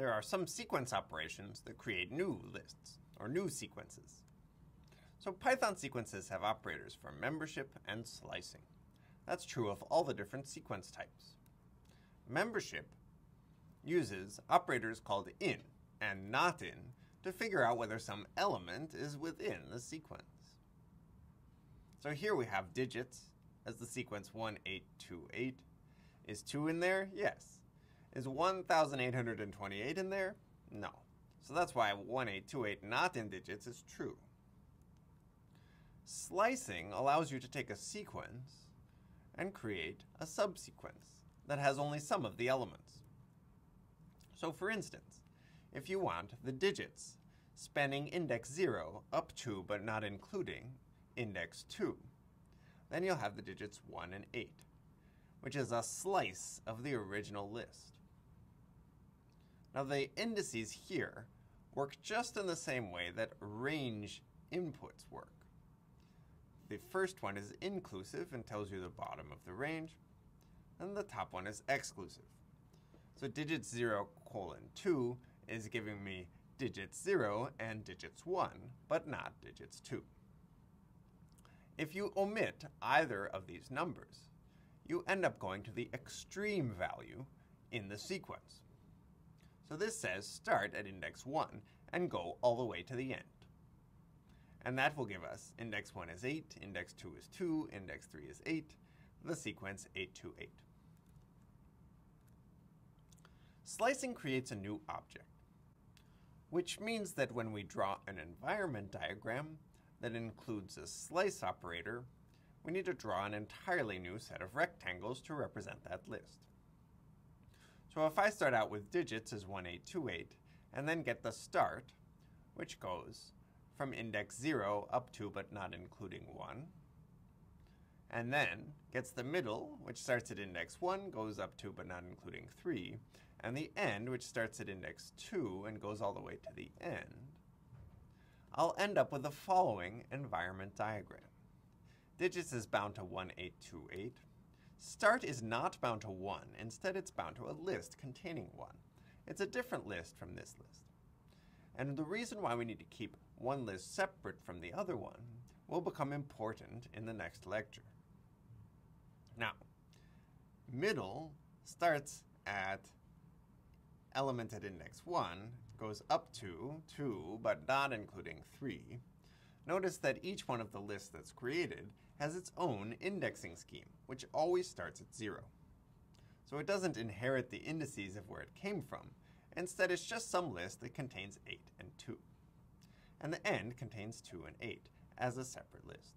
there are some sequence operations that create new lists, or new sequences. So Python sequences have operators for membership and slicing. That's true of all the different sequence types. Membership uses operators called in and not in to figure out whether some element is within the sequence. So here we have digits as the sequence 1828. Is 2 in there? Yes. Is 1828 in there? No. So that's why 1828 not in digits is true. Slicing allows you to take a sequence and create a subsequence that has only some of the elements. So for instance, if you want the digits spanning index 0 up to but not including index 2, then you'll have the digits 1 and 8, which is a slice of the original list. Now the indices here work just in the same way that range inputs work. The first one is inclusive and tells you the bottom of the range, and the top one is exclusive. So digits 0 colon 2 is giving me digits 0 and digits 1, but not digits 2. If you omit either of these numbers, you end up going to the extreme value in the sequence. So this says start at index 1 and go all the way to the end. And that will give us index 1 is 8, index 2 is 2, index 3 is 8, the sequence 828. Slicing creates a new object, which means that when we draw an environment diagram, that includes a slice operator, we need to draw an entirely new set of rectangles to represent that list. So if I start out with digits as 1828, and then get the start, which goes from index 0 up to but not including 1, and then gets the middle, which starts at index 1, goes up to but not including 3, and the end, which starts at index 2 and goes all the way to the end, I'll end up with the following environment diagram. Digits is bound to 1828. Start is not bound to 1. Instead, it's bound to a list containing 1. It's a different list from this list. And the reason why we need to keep one list separate from the other one will become important in the next lecture. Now, middle starts at element at index 1 goes up to 2, but not including 3, notice that each one of the lists that's created has its own indexing scheme, which always starts at 0. So it doesn't inherit the indices of where it came from. Instead, it's just some list that contains 8 and 2. And the end contains 2 and 8 as a separate list.